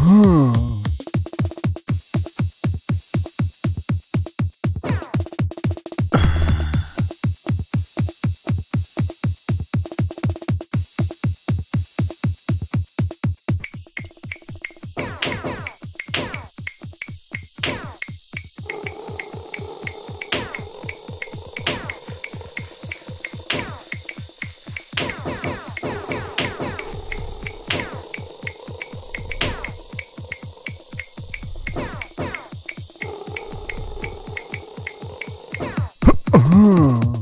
Uh-huh. Oh.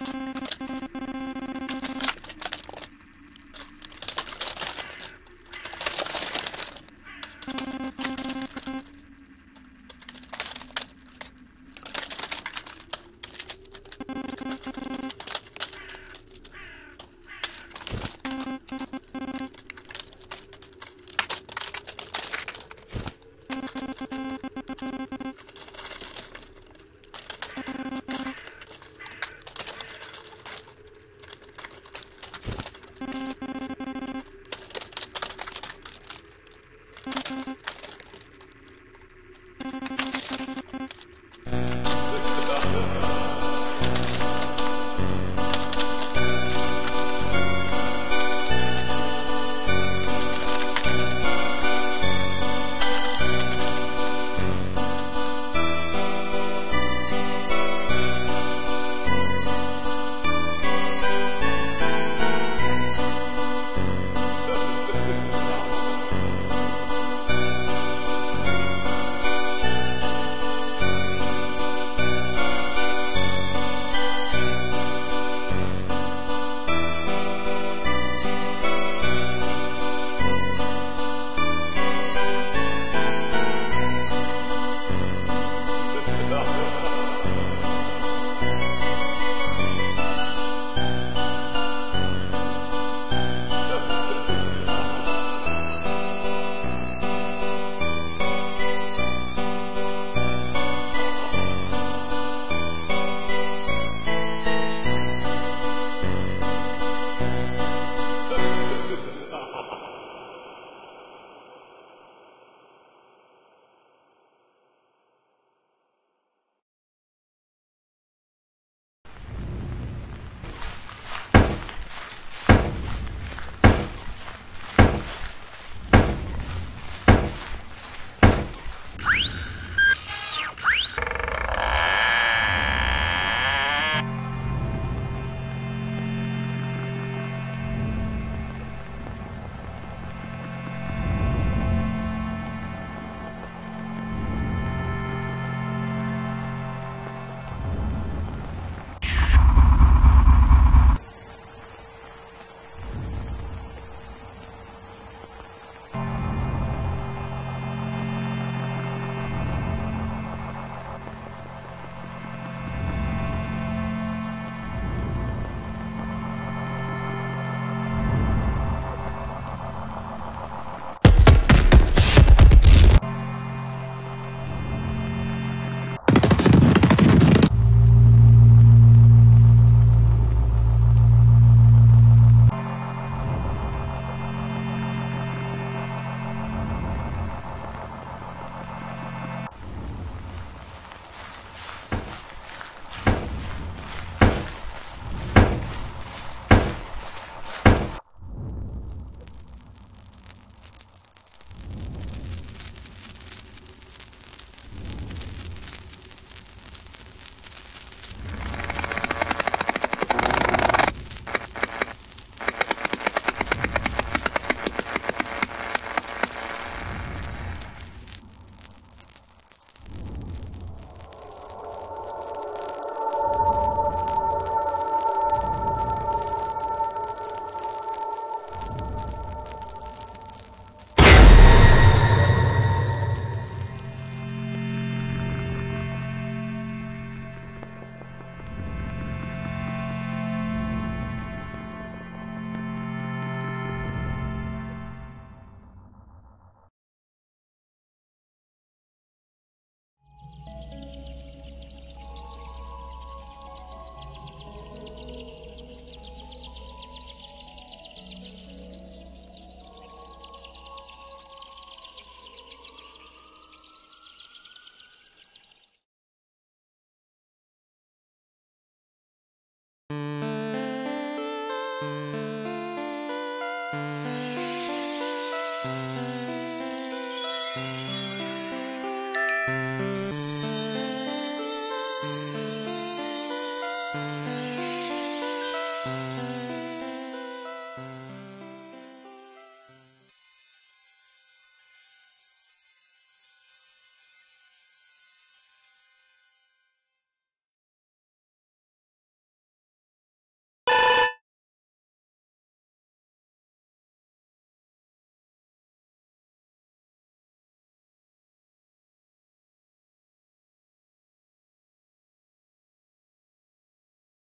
you